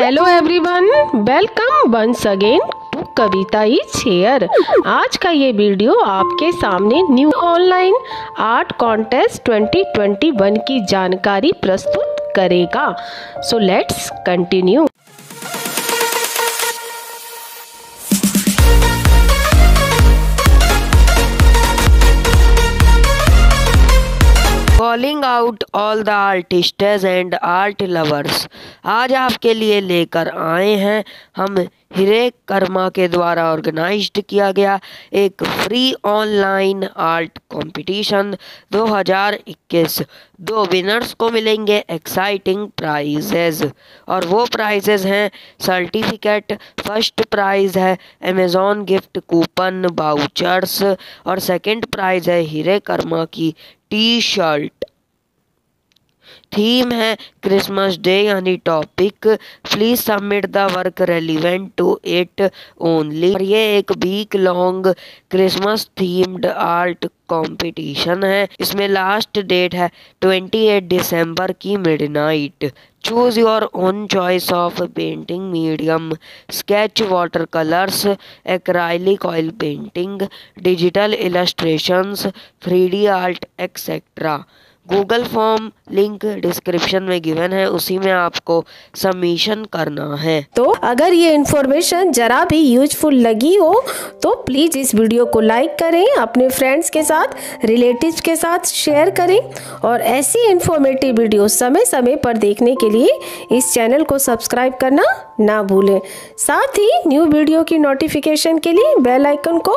Hello everyone welcome once again to Kavita is here आज का ये वीडियो आपके सामने न्यू ऑनलाइन आर्ट कॉन्टेस्ट 2021 की जानकारी प्रस्तुत करेगा। So let's continue calling out all the artists and art lovers आज आपके लिए लेकर आए हैं। हम हिरे कर्मा के द्वारा ऑर्गेनाइज्ड किया गया एक फ्री ऑनलाइन आर्ट कंपटीशन 2021 दो विनर्स को मिलेंगे एक्साइटिंग प्राइजेज और वो प्राइजेज हैं सर्टिफिकेट फ़र्स्ट प्राइज़ है अमेज़ॉन गिफ्ट कूपन बाउचर्स और सेकंड प्राइज़ है हिरे कर्मा की टी शर्ट थीम है क्रिसमस डे यानी topic please submit the work relevant to it only और ये एक week long Christmas themed art competition है. इसमें लास्ट डेट है 28 दिसंबर की midnight choose your own choice of painting medium sketch water colours acrylic oil painting digital illustrations three art etcetera Google form link description में given है, उसी में आपको सबमिशन करना है। तो अगर ये इन्फॉर्मेशन जरा भी यूजफुल लगी हो तो प्लीज़ इस वीडियो को लाइक करें, अपने फ्रेंड्स के साथ रिलेटिव के साथ शेयर करें और ऐसी इन्फॉर्मेटिव वीडियो समय समय पर देखने के लिए इस चैनल को सब्सक्राइब करना ना भूलें। साथ ही न्यू वीडियो की नोटिफिकेशन के लिए बेल आइकन को